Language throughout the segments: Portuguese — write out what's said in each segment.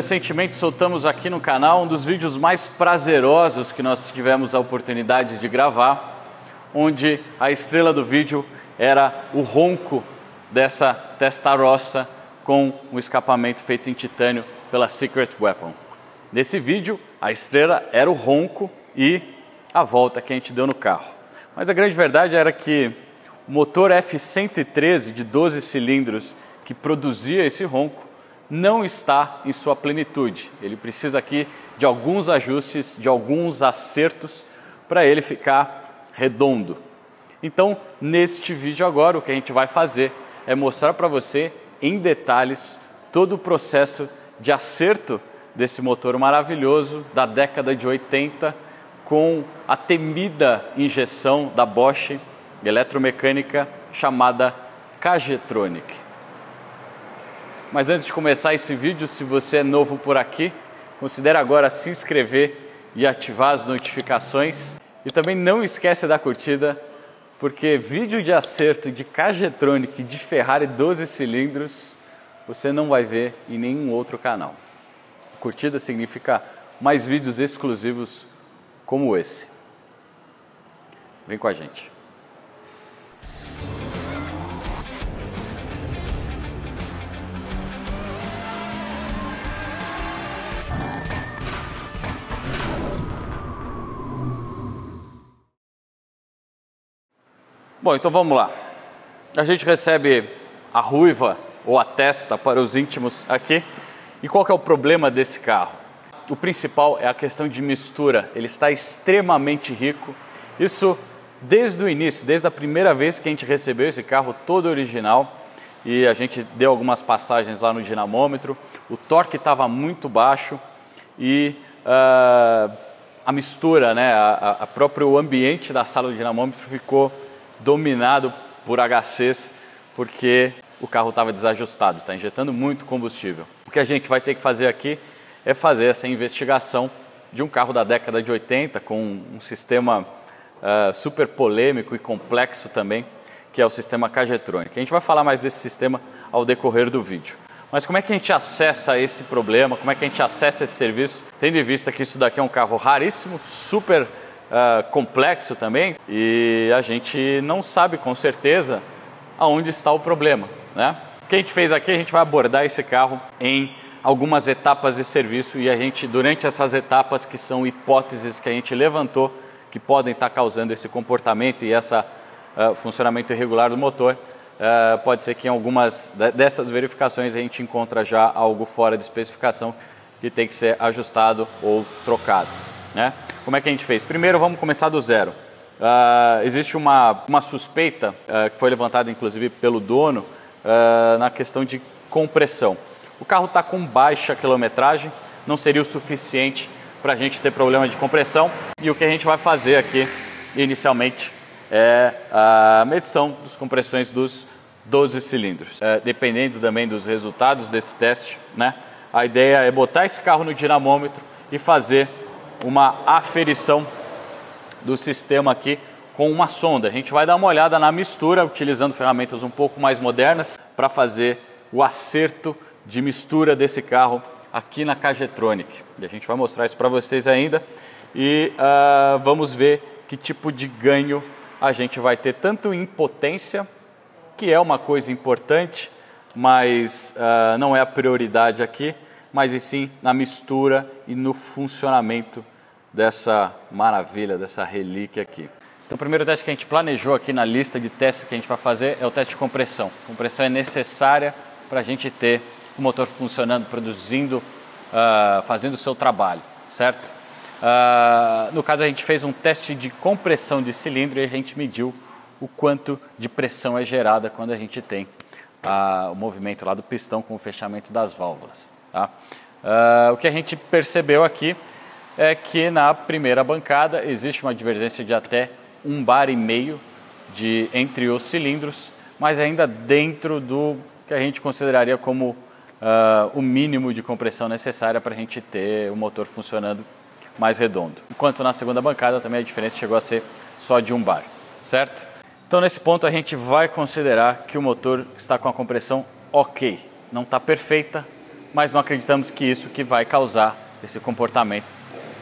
recentemente soltamos aqui no canal um dos vídeos mais prazerosos que nós tivemos a oportunidade de gravar, onde a estrela do vídeo era o ronco dessa testarossa com um escapamento feito em titânio pela Secret Weapon. Nesse vídeo, a estrela era o ronco e a volta que a gente deu no carro. Mas a grande verdade era que o motor F113 de 12 cilindros que produzia esse ronco não está em sua plenitude. Ele precisa aqui de alguns ajustes, de alguns acertos para ele ficar redondo. Então, neste vídeo agora, o que a gente vai fazer é mostrar para você em detalhes todo o processo de acerto desse motor maravilhoso da década de 80 com a temida injeção da Bosch eletromecânica chamada Kagetronic. Mas antes de começar esse vídeo, se você é novo por aqui, considere agora se inscrever e ativar as notificações. E também não esquece da curtida, porque vídeo de acerto de Kagetronic de Ferrari 12 cilindros você não vai ver em nenhum outro canal. Curtida significa mais vídeos exclusivos como esse. Vem com a gente. Bom, então vamos lá. A gente recebe a ruiva ou a testa para os íntimos aqui. E qual é o problema desse carro? O principal é a questão de mistura. Ele está extremamente rico. Isso desde o início, desde a primeira vez que a gente recebeu esse carro todo original e a gente deu algumas passagens lá no dinamômetro. O torque estava muito baixo e uh, a mistura, né, a, a próprio ambiente da sala do dinamômetro ficou dominado por HCs, porque o carro estava desajustado, está injetando muito combustível. O que a gente vai ter que fazer aqui é fazer essa investigação de um carro da década de 80 com um sistema uh, super polêmico e complexo também, que é o sistema Cagetronic. A gente vai falar mais desse sistema ao decorrer do vídeo. Mas como é que a gente acessa esse problema? Como é que a gente acessa esse serviço? Tendo em vista que isso daqui é um carro raríssimo, super uh, complexo também e a gente não sabe com certeza aonde está o problema. Né? O que a gente fez aqui, a gente vai abordar esse carro em algumas etapas de serviço e a gente, durante essas etapas que são hipóteses que a gente levantou, que podem estar causando esse comportamento e esse uh, funcionamento irregular do motor, uh, pode ser que em algumas dessas verificações a gente encontra já algo fora de especificação que tem que ser ajustado ou trocado. Né? Como é que a gente fez? Primeiro, vamos começar do zero. Uh, existe uma, uma suspeita, uh, que foi levantada inclusive pelo dono, uh, na questão de compressão. O carro está com baixa quilometragem, não seria o suficiente para a gente ter problema de compressão. E o que a gente vai fazer aqui, inicialmente, é a medição das compressões dos 12 cilindros. É, dependendo também dos resultados desse teste, né? a ideia é botar esse carro no dinamômetro e fazer uma aferição do sistema aqui com uma sonda. A gente vai dar uma olhada na mistura utilizando ferramentas um pouco mais modernas para fazer o acerto de mistura desse carro aqui na Cagetronic. E a gente vai mostrar isso para vocês ainda e uh, vamos ver que tipo de ganho a gente vai ter tanto em potência, que é uma coisa importante, mas uh, não é a prioridade aqui, mas e sim na mistura e no funcionamento dessa maravilha, dessa relíquia aqui. Então, o primeiro teste que a gente planejou aqui na lista de testes que a gente vai fazer é o teste de compressão. Compressão é necessária para a gente ter o motor funcionando, produzindo, uh, fazendo o seu trabalho, certo? Uh, no caso, a gente fez um teste de compressão de cilindro e a gente mediu o quanto de pressão é gerada quando a gente tem uh, o movimento lá do pistão com o fechamento das válvulas. Tá? o que a gente percebeu aqui é que na primeira bancada existe uma divergência de até um bar e meio de, entre os cilindros, mas ainda dentro do que a gente consideraria como uh, o mínimo de compressão necessária para a gente ter o motor funcionando mais redondo. Enquanto na segunda bancada também a diferença chegou a ser só de um bar, certo? Então nesse ponto a gente vai considerar que o motor está com a compressão ok, não está perfeita, mas não acreditamos que isso que vai causar esse comportamento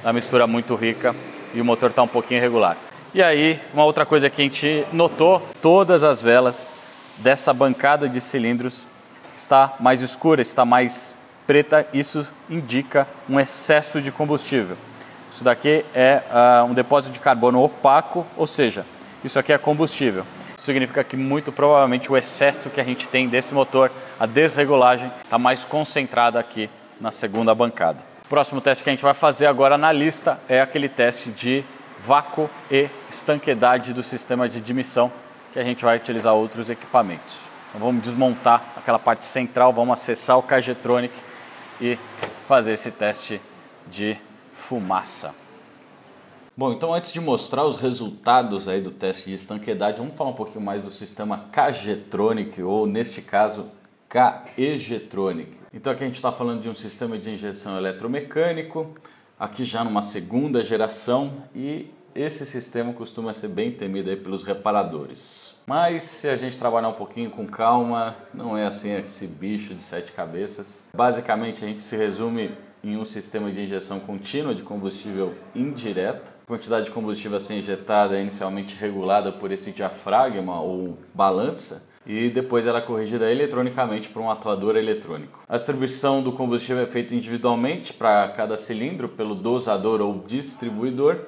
da mistura muito rica e o motor está um pouquinho irregular. E aí, uma outra coisa que a gente notou, todas as velas dessa bancada de cilindros está mais escura, está mais preta, isso indica um excesso de combustível. Isso daqui é uh, um depósito de carbono opaco, ou seja, isso aqui é combustível. Significa que muito provavelmente o excesso que a gente tem desse motor, a desregulagem, está mais concentrada aqui na segunda bancada. O próximo teste que a gente vai fazer agora na lista é aquele teste de vácuo e estanquedade do sistema de admissão, que a gente vai utilizar outros equipamentos. Então vamos desmontar aquela parte central, vamos acessar o Kgetronic e fazer esse teste de fumaça. Bom, então antes de mostrar os resultados aí do teste de estanquedade, vamos falar um pouquinho mais do sistema Kgetronic, ou neste caso, KEGetronic. Então aqui a gente está falando de um sistema de injeção eletromecânico, aqui já numa segunda geração e esse sistema costuma ser bem temido aí pelos reparadores. Mas se a gente trabalhar um pouquinho com calma, não é assim esse bicho de sete cabeças. Basicamente a gente se resume em um sistema de injeção contínua de combustível indireta. A quantidade de combustível a ser injetada é inicialmente regulada por esse diafragma ou balança e depois ela é corrigida eletronicamente por um atuador eletrônico. A distribuição do combustível é feita individualmente para cada cilindro pelo dosador ou distribuidor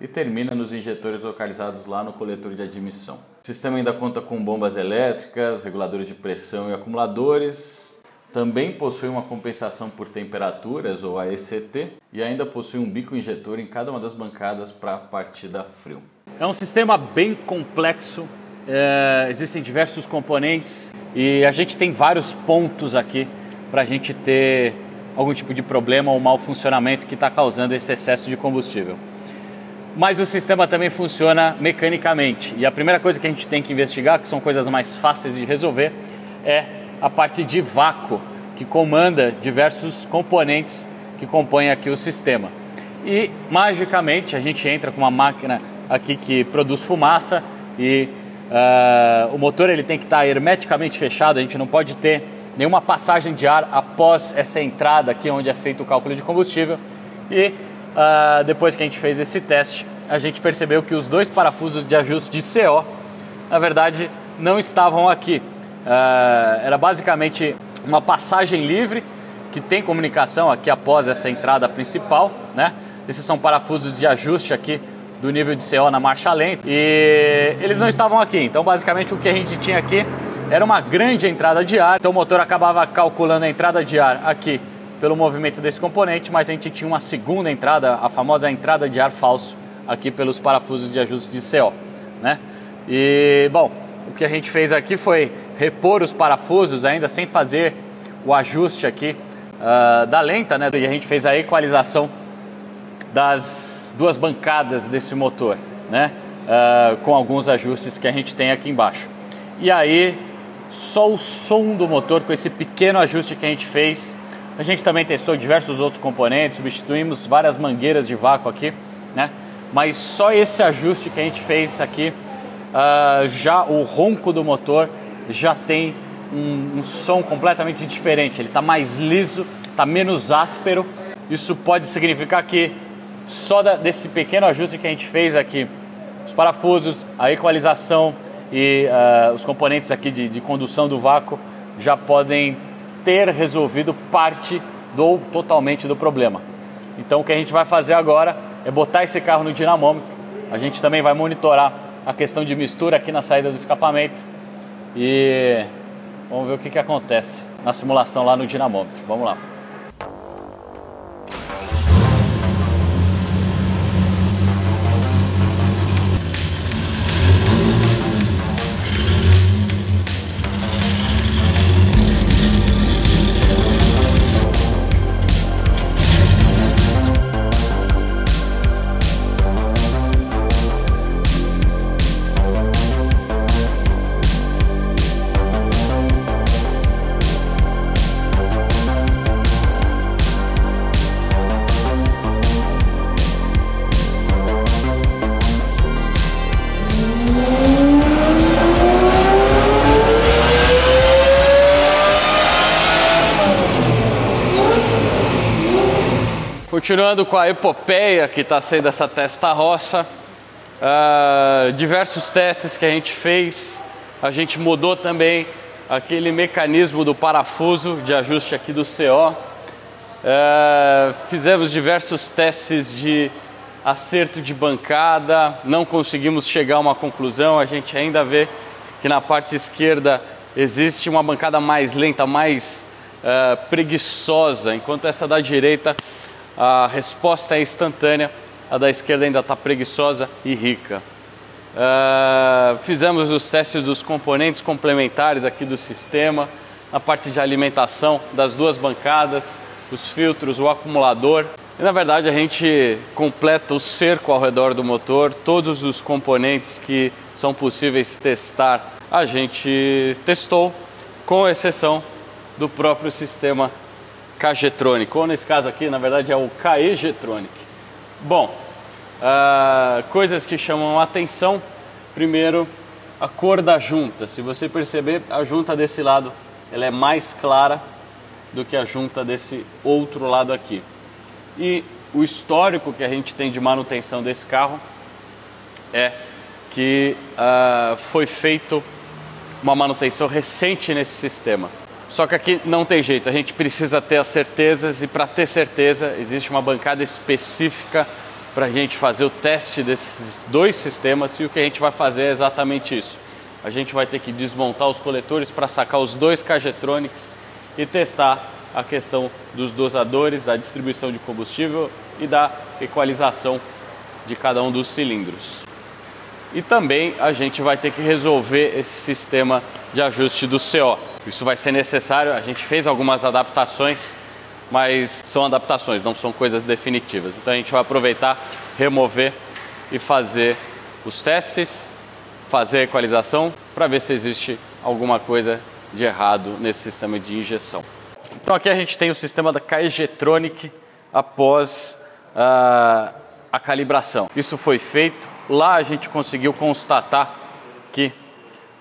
e termina nos injetores localizados lá no coletor de admissão. O sistema ainda conta com bombas elétricas, reguladores de pressão e acumuladores. Também possui uma compensação por temperaturas ou AECT e ainda possui um bico injetor em cada uma das bancadas para partida frio. É um sistema bem complexo é, existem diversos componentes e a gente tem vários pontos aqui para a gente ter algum tipo de problema ou mau funcionamento que está causando esse excesso de combustível. Mas o sistema também funciona mecanicamente e a primeira coisa que a gente tem que investigar, que são coisas mais fáceis de resolver, é a parte de vácuo que comanda diversos componentes que compõem aqui o sistema. E magicamente a gente entra com uma máquina aqui que produz fumaça e Uh, o motor ele tem que estar hermeticamente fechado, a gente não pode ter nenhuma passagem de ar após essa entrada aqui onde é feito o cálculo de combustível. E uh, depois que a gente fez esse teste, a gente percebeu que os dois parafusos de ajuste de CO, na verdade, não estavam aqui. Uh, era basicamente uma passagem livre que tem comunicação aqui após essa entrada principal, né? Esses são parafusos de ajuste aqui do nível de CO na marcha lenta e eles não estavam aqui. Então, basicamente, o que a gente tinha aqui era uma grande entrada de ar. Então, o motor acabava calculando a entrada de ar aqui pelo movimento desse componente, mas a gente tinha uma segunda entrada, a famosa entrada de ar falso, aqui pelos parafusos de ajuste de CO, né? E, bom, o que a gente fez aqui foi repor os parafusos ainda sem fazer o ajuste aqui uh, da lenta, né? E a gente fez a equalização das duas bancadas desse motor, né? Uh, com alguns ajustes que a gente tem aqui embaixo. E aí, só o som do motor, com esse pequeno ajuste que a gente fez. A gente também testou diversos outros componentes, substituímos várias mangueiras de vácuo aqui, né? Mas só esse ajuste que a gente fez aqui, uh, já o ronco do motor já tem um, um som completamente diferente. Ele está mais liso, está menos áspero. Isso pode significar que só da, desse pequeno ajuste que a gente fez aqui, os parafusos, a equalização e uh, os componentes aqui de, de condução do vácuo já podem ter resolvido parte do ou totalmente do problema. Então o que a gente vai fazer agora é botar esse carro no dinamômetro. A gente também vai monitorar a questão de mistura aqui na saída do escapamento e vamos ver o que, que acontece na simulação lá no dinamômetro. Vamos lá. Continuando com a epopeia que está sendo essa testa roça, uh, diversos testes que a gente fez, a gente mudou também aquele mecanismo do parafuso de ajuste aqui do CO. Uh, ah, fizemos diversos testes de acerto de bancada, não conseguimos chegar a uma conclusão. A gente ainda vê que na parte esquerda existe uma bancada mais lenta, mais uh, preguiçosa, enquanto essa da direita a resposta é instantânea, a da esquerda ainda está preguiçosa e rica. Uh, fizemos os testes dos componentes complementares aqui do sistema, na parte de alimentação das duas bancadas, os filtros, o acumulador. E, na verdade, a gente completa o cerco ao redor do motor, todos os componentes que são possíveis testar, a gente testou, com exceção do próprio sistema KG-Tronic, ou nesse caso aqui, na verdade, é o KEG-Tronic. Bom, uh, coisas que chamam atenção, primeiro, a cor da junta. Se você perceber, a junta desse lado ela é mais clara do que a junta desse outro lado aqui. E o histórico que a gente tem de manutenção desse carro é que uh, foi feito uma manutenção recente nesse sistema. Só que aqui não tem jeito, a gente precisa ter as certezas e para ter certeza existe uma bancada específica para a gente fazer o teste desses dois sistemas e o que a gente vai fazer é exatamente isso. A gente vai ter que desmontar os coletores para sacar os dois Kgetronics e testar a questão dos dosadores, da distribuição de combustível e da equalização de cada um dos cilindros. E também a gente vai ter que resolver esse sistema de ajuste do CO. Isso vai ser necessário, a gente fez algumas adaptações, mas são adaptações, não são coisas definitivas. Então a gente vai aproveitar, remover e fazer os testes, fazer a equalização para ver se existe alguma coisa de errado nesse sistema de injeção. Então aqui a gente tem o sistema da KG-Tronic após uh, a calibração. Isso foi feito, lá a gente conseguiu constatar que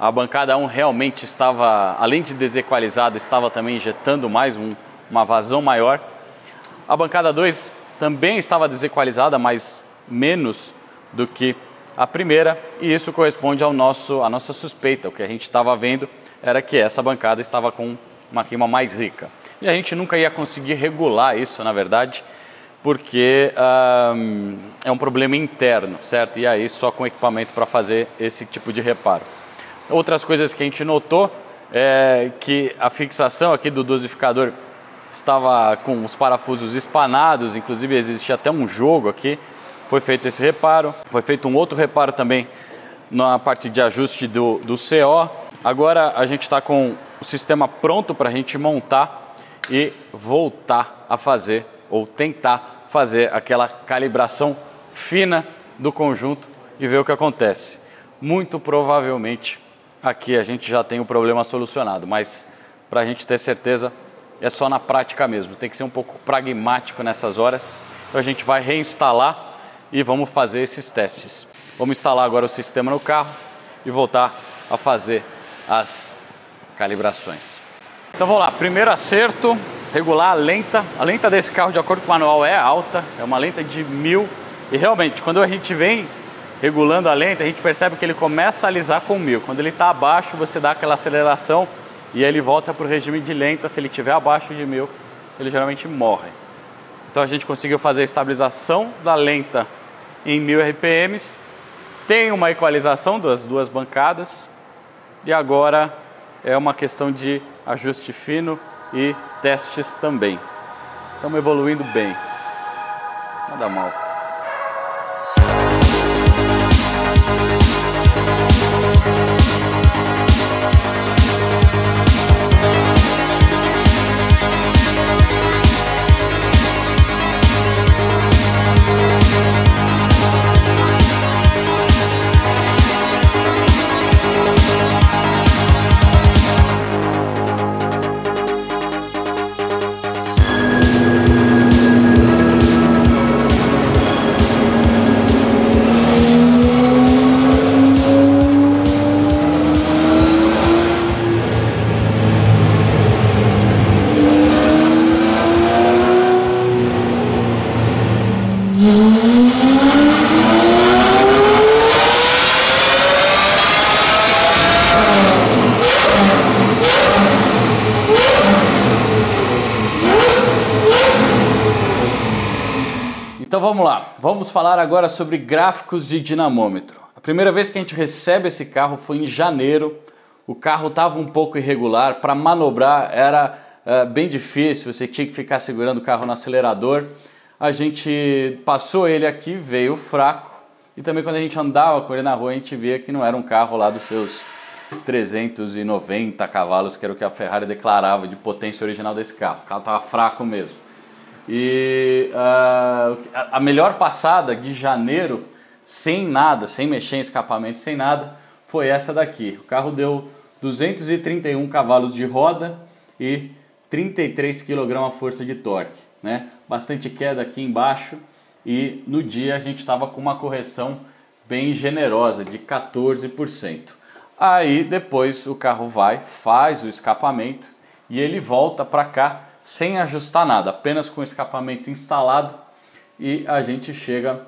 a bancada 1 realmente estava, além de desequalizada, estava também injetando mais um, uma vazão maior. A bancada 2 também estava desequalizada, mas menos do que a primeira, e isso corresponde ao nosso, à nossa suspeita. O que a gente estava vendo era que essa bancada estava com uma queima mais rica. E a gente nunca ia conseguir regular isso, na verdade, porque é um problema interno, certo? E aí só com equipamento para fazer esse tipo de reparo. Outras coisas que a gente notou é que a fixação aqui do dosificador estava com os parafusos espanados, inclusive existe até um jogo aqui. Foi feito esse reparo, foi feito um outro reparo também na parte de ajuste do, do CO. Agora a gente está com o sistema pronto para a gente montar e voltar a fazer ou tentar fazer aquela calibração fina do conjunto e ver o que acontece. Muito provavelmente aqui a gente já tem o problema solucionado, mas para a gente ter certeza é só na prática mesmo, tem que ser um pouco pragmático nessas horas. Então a gente vai reinstalar e vamos fazer esses testes. Vamos instalar agora o sistema no carro e voltar a fazer as calibrações. Então vamos lá, primeiro acerto, regular a lenta. A lenta desse carro, de acordo com o manual, é alta, é uma lenta de mil. E realmente, quando a gente vem regulando a lenta, a gente percebe que ele começa a alisar com mil. Quando ele está abaixo, você dá aquela aceleração e ele volta para o regime de lenta. Se ele estiver abaixo de mil, ele geralmente morre. Então a gente conseguiu fazer a estabilização da lenta em 1000 RPMs, tem uma equalização das duas bancadas e agora é uma questão de ajuste fino e testes também. Estamos evoluindo bem. Nada mal. Vamos falar agora sobre gráficos de dinamômetro. A primeira vez que a gente recebe esse carro foi em janeiro. O carro estava um pouco irregular, para manobrar era uh, bem difícil, você tinha que ficar segurando o carro no acelerador. A gente passou ele aqui, veio fraco, e também quando a gente andava com ele na rua, a gente via que não era um carro lá dos seus 390 cavalos, que era o que a Ferrari declarava de potência original desse carro. O carro estava fraco mesmo. E uh, a melhor passada de janeiro, sem nada, sem mexer em escapamento, sem nada, foi essa daqui. O carro deu 231 cavalos de roda e 33 kg força de torque. Né? Bastante queda aqui embaixo e no dia a gente estava com uma correção bem generosa de 14%. Aí depois o carro vai, faz o escapamento e ele volta para cá sem ajustar nada, apenas com o escapamento instalado e a gente chega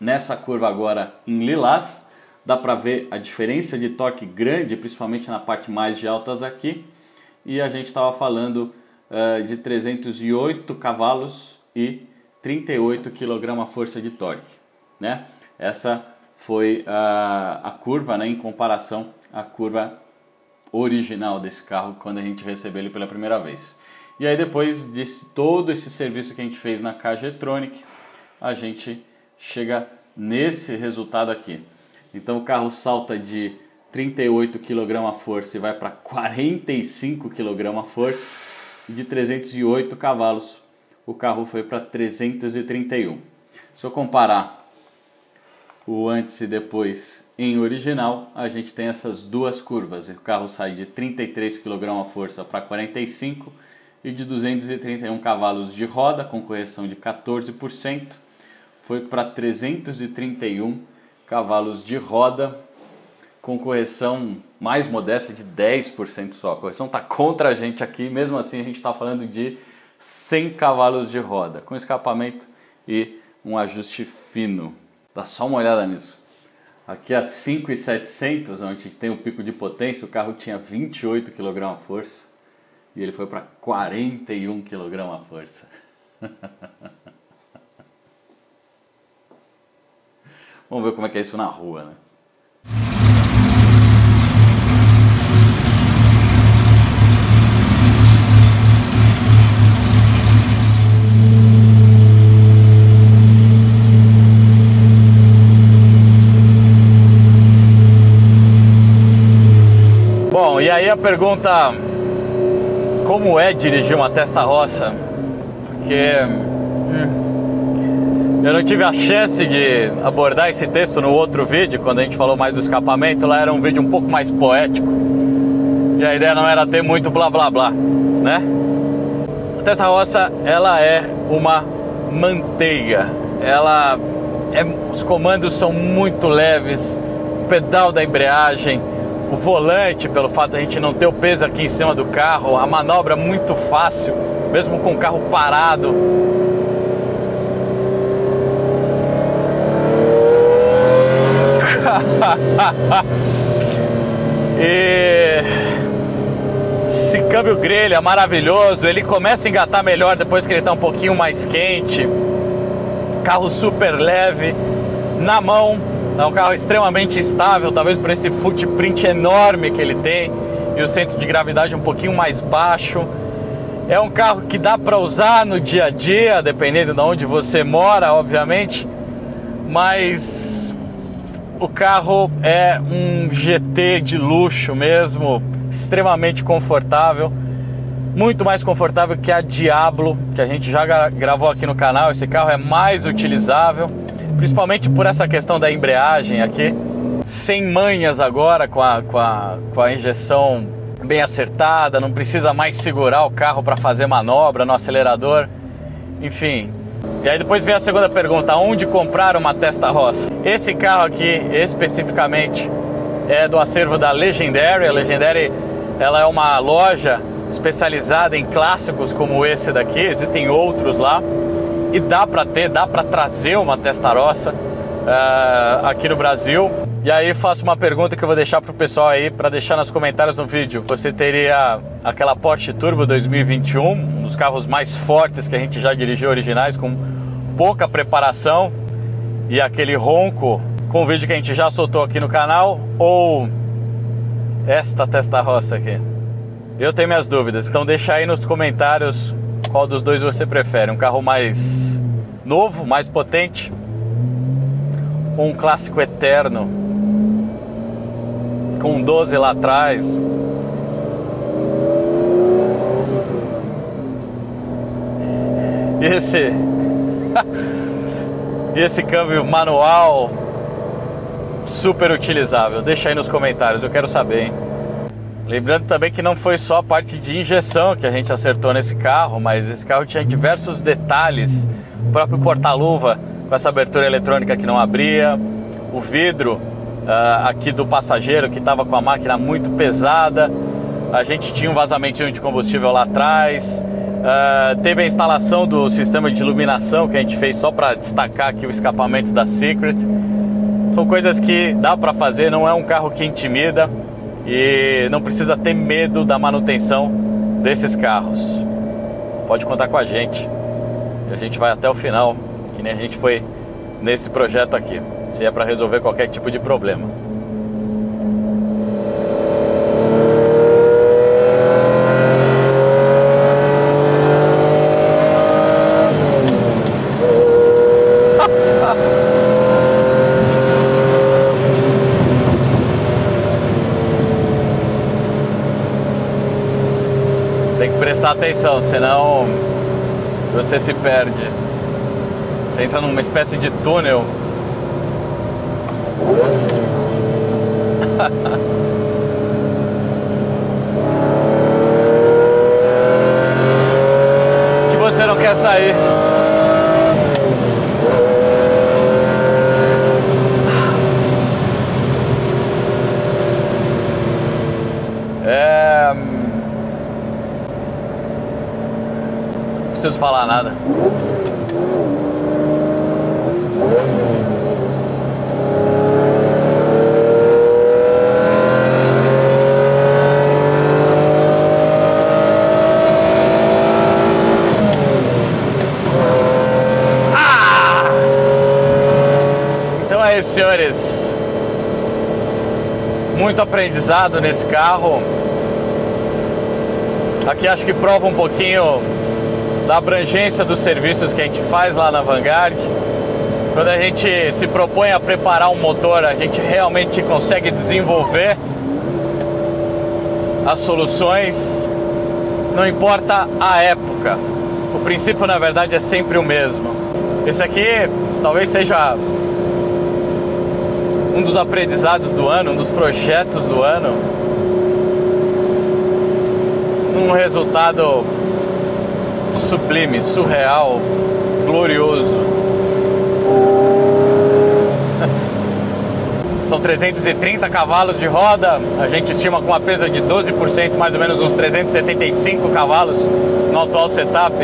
nessa curva agora em lilás. Dá para ver a diferença de torque grande, principalmente na parte mais de altas aqui. E a gente estava falando uh, de 308 cavalos e 38 kg força de torque, né? Essa foi a, a curva né, em comparação à curva original desse carro quando a gente recebeu ele pela primeira vez. E aí depois de todo esse serviço que a gente fez na Cajetronic, a gente chega nesse resultado aqui. Então o carro salta de 38 kg a força e vai para 45 kg a força e de 308 cavalos o carro foi para 331. Se eu comparar o antes e depois em original, a gente tem essas duas curvas. O carro sai de 33 kg a força para 45 e de 231 cavalos de roda com correção de 14%, foi para 331 cavalos de roda com correção mais modesta de 10% só. A correção está contra a gente aqui, mesmo assim a gente está falando de 100 cavalos de roda, com escapamento e um ajuste fino. Dá só uma olhada nisso. Aqui a 5,700, onde tem o pico de potência, o carro tinha 28 kg força e ele foi para 41 kg a força. Vamos ver como é que é isso na rua, né? e aí a pergunta: como é dirigir uma testa roça? Porque hum, eu não tive a chance de abordar esse texto no outro vídeo, quando a gente falou mais do escapamento. Lá era um vídeo um pouco mais poético e a ideia não era ter muito blá blá blá, né? A testa roça ela é uma manteiga, ela é, os comandos são muito leves, o pedal da embreagem o volante, pelo fato de a gente não ter o peso aqui em cima do carro, a manobra muito fácil, mesmo com o carro parado. e esse câmbio grelha maravilhoso, ele começa a engatar melhor depois que ele está um pouquinho mais quente. Carro super leve, na mão, é um carro extremamente estável, talvez por esse footprint enorme que ele tem e o centro de gravidade um pouquinho mais baixo. É um carro que dá para usar no dia a dia, dependendo de onde você mora, obviamente, mas o carro é um GT de luxo mesmo, extremamente confortável, muito mais confortável que a Diablo, que a gente já gravou aqui no canal. Esse carro é mais utilizável principalmente por essa questão da embreagem aqui, sem manhas agora com a, com a, com a injeção bem acertada, não precisa mais segurar o carro para fazer manobra no acelerador, enfim. E aí depois vem a segunda pergunta, onde comprar uma testa roça? Esse carro aqui especificamente é do acervo da Legendary, a Legendary ela é uma loja especializada em clássicos como esse daqui, existem outros lá e dá para ter, dá para trazer uma testarossa uh, aqui no Brasil. E aí faço uma pergunta que eu vou deixar pro pessoal aí para deixar nos comentários no vídeo. Você teria aquela Porsche Turbo 2021, um dos carros mais fortes que a gente já dirigiu originais com pouca preparação e aquele ronco com o vídeo que a gente já soltou aqui no canal ou esta testa roça aqui? Eu tenho minhas dúvidas, então deixa aí nos comentários qual dos dois você prefere, um carro mais novo, mais potente ou um clássico eterno com 12 lá atrás. E esse e esse câmbio manual super utilizável. Deixa aí nos comentários, eu quero saber, hein? Lembrando também que não foi só a parte de injeção que a gente acertou nesse carro, mas esse carro tinha diversos detalhes. O próprio porta-luva com essa abertura eletrônica que não abria, o vidro uh, aqui do passageiro que estava com a máquina muito pesada. A gente tinha um vazamento de combustível lá atrás. Uh, teve a instalação do sistema de iluminação que a gente fez só para destacar aqui o escapamento da Secret. São coisas que dá para fazer, não é um carro que intimida e não precisa ter medo da manutenção desses carros. Pode contar com a gente. E a gente vai até o final, que nem a gente foi nesse projeto aqui, se é para resolver qualquer tipo de problema. Atenção, senão você se perde. Você entra numa espécie de túnel. que você não quer sair. Falar nada. Ah! Então é senhores. Muito aprendizado nesse carro. Aqui acho que prova um pouquinho da abrangência dos serviços que a gente faz lá na Vanguard. Quando a gente se propõe a preparar um motor, a gente realmente consegue desenvolver as soluções, não importa a época. O princípio, na verdade, é sempre o mesmo. Esse aqui talvez seja um dos aprendizados do ano, um dos projetos do ano. Um resultado sublime, surreal, glorioso. São 330 cavalos de roda, a gente estima com uma pesa de 12%, mais ou menos uns 375 cavalos no atual setup.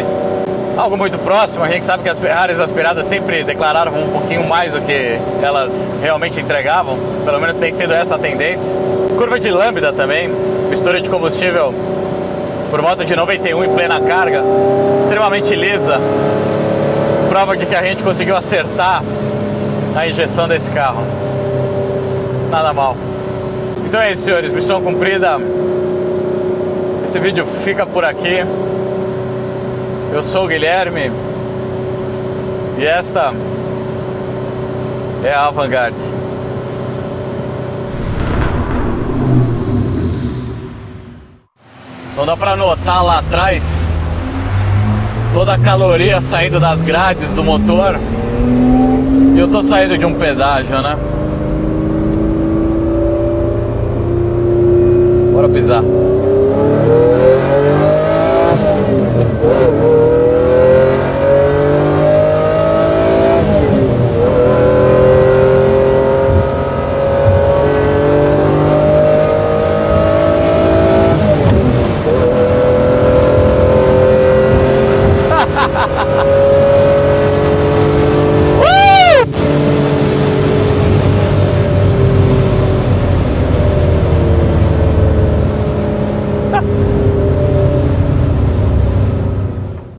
Algo muito próximo, a gente sabe que as Ferraris aspiradas sempre declaravam um pouquinho mais do que elas realmente entregavam, pelo menos tem sido essa a tendência. Curva de lambda também, mistura de combustível por volta de 91 em plena carga, extremamente lisa, prova de que a gente conseguiu acertar a injeção desse carro. Nada mal. Então é isso, senhores, missão cumprida. Esse vídeo fica por aqui. Eu sou o Guilherme e esta é a Avantgarde. Então dá pra notar lá atrás toda a caloria saindo das grades do motor. E eu tô saindo de um pedágio, né? Bora pisar.